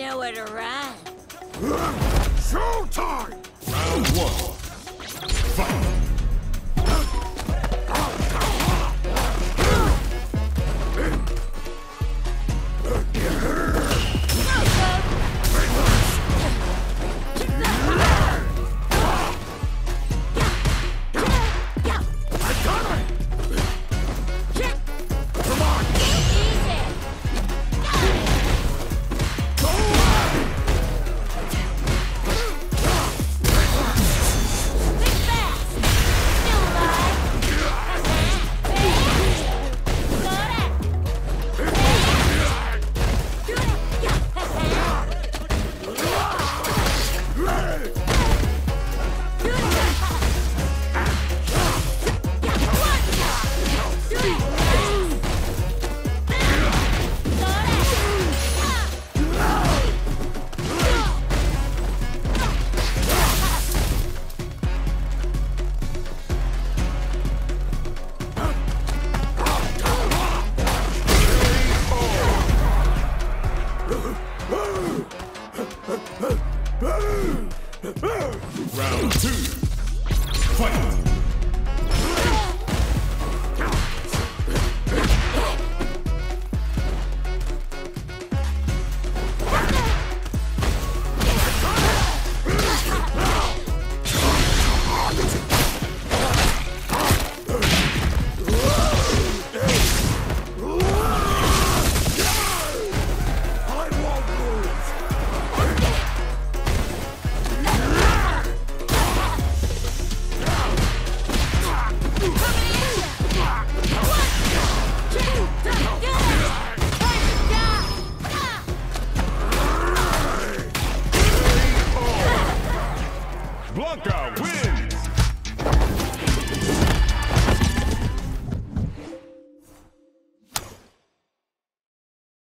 nowhere to run. Showtime! Round one. Round two. Fight.